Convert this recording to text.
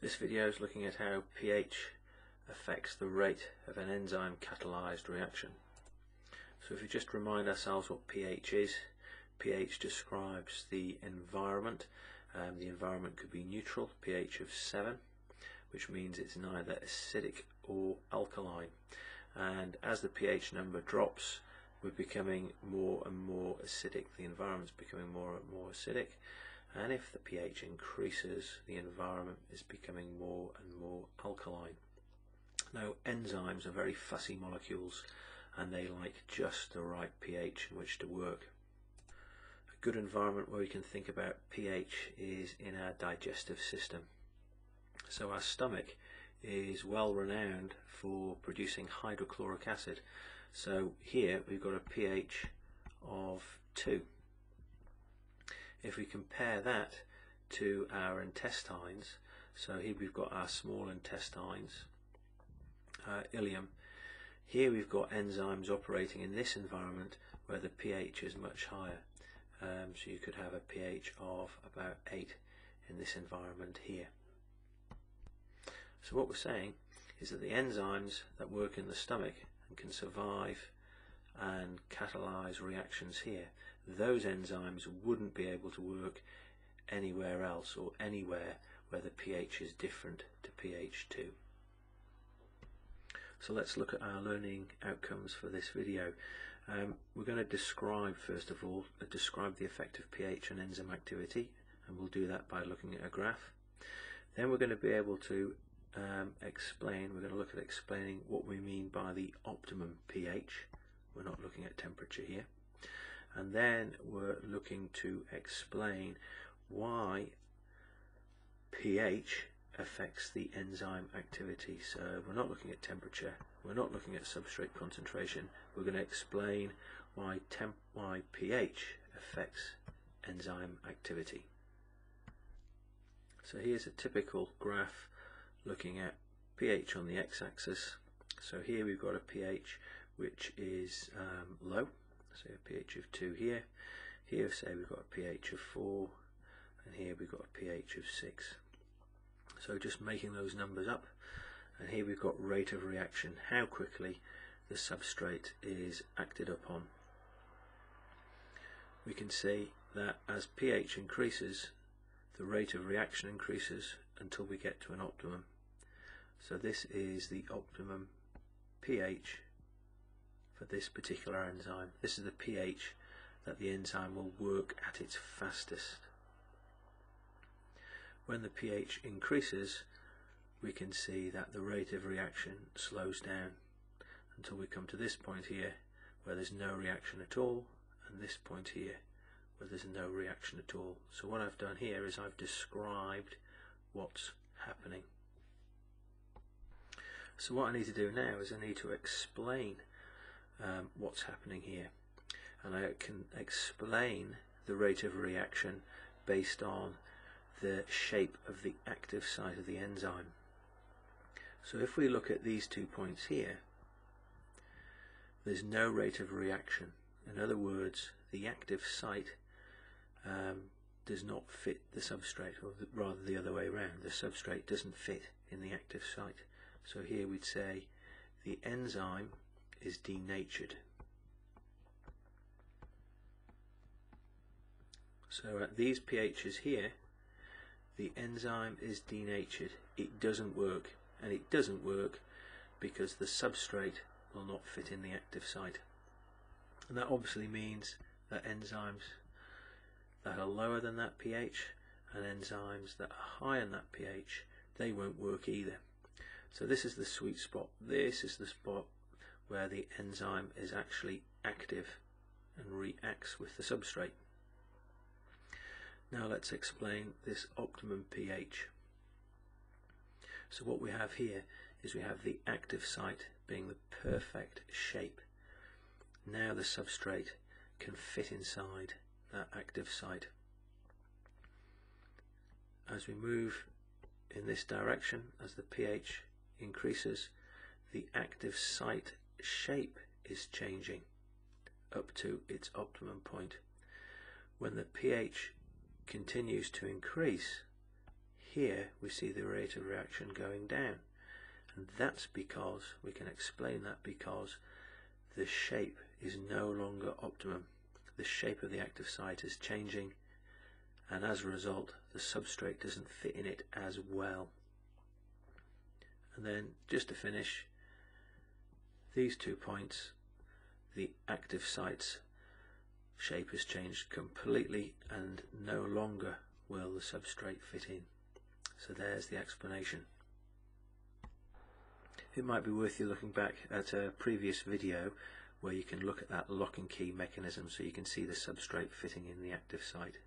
This video is looking at how pH affects the rate of an enzyme catalyzed reaction. So if we just remind ourselves what pH is, pH describes the environment. Um, the environment could be neutral, pH of 7, which means it's neither acidic or alkaline. And as the pH number drops, we're becoming more and more acidic. The environment's becoming more and more acidic and if the pH increases the environment is becoming more and more alkaline. Now enzymes are very fussy molecules and they like just the right pH in which to work. A good environment where we can think about pH is in our digestive system. So our stomach is well renowned for producing hydrochloric acid. So here we've got a pH of 2 if we compare that to our intestines, so here we've got our small intestines, uh, ileum. Here we've got enzymes operating in this environment where the pH is much higher. Um, so you could have a pH of about 8 in this environment here. So what we're saying is that the enzymes that work in the stomach and can survive and catalyze reactions here, those enzymes wouldn't be able to work anywhere else or anywhere where the pH is different to pH 2. So let's look at our learning outcomes for this video. Um, we're going to describe, first of all, uh, describe the effect of pH on enzyme activity, and we'll do that by looking at a graph. Then we're going to be able to um, explain, we're going to look at explaining what we mean by the optimum pH, we're not looking at temperature here. And then we're looking to explain why pH affects the enzyme activity. So we're not looking at temperature, we're not looking at substrate concentration, we're going to explain why, temp why pH affects enzyme activity. So here's a typical graph looking at pH on the x-axis. So here we've got a pH which is um, low, so a pH of 2 here. Here, say we've got a pH of 4, and here we've got a pH of 6. So just making those numbers up, and here we've got rate of reaction, how quickly the substrate is acted upon. We can see that as pH increases, the rate of reaction increases until we get to an optimum. So this is the optimum pH for this particular enzyme. This is the pH that the enzyme will work at its fastest. When the pH increases, we can see that the rate of reaction slows down until we come to this point here where there's no reaction at all and this point here where there's no reaction at all. So what I've done here is I've described what's happening. So what I need to do now is I need to explain um, what's happening here. And I can explain the rate of reaction based on the shape of the active site of the enzyme. So if we look at these two points here, there's no rate of reaction. In other words, the active site um, does not fit the substrate, or the, rather the other way around. The substrate doesn't fit in the active site. So here we'd say the enzyme is denatured. So at these pHs here, the enzyme is denatured. It doesn't work, and it doesn't work because the substrate will not fit in the active site. And that obviously means that enzymes that are lower than that pH and enzymes that are higher than that pH, they won't work either. So this is the sweet spot. This is the spot where the enzyme is actually active and reacts with the substrate. Now let's explain this optimum pH. So what we have here is we have the active site being the perfect shape. Now the substrate can fit inside that active site. As we move in this direction, as the pH increases, the active site shape is changing up to its optimum point. When the pH continues to increase, here we see the rate of reaction going down. And that's because we can explain that because the shape is no longer optimum. The shape of the active site is changing and as a result the substrate doesn't fit in it as well. And then just to finish these two points the active site's shape has changed completely and no longer will the substrate fit in. So there's the explanation. It might be worth you looking back at a previous video where you can look at that lock and key mechanism so you can see the substrate fitting in the active site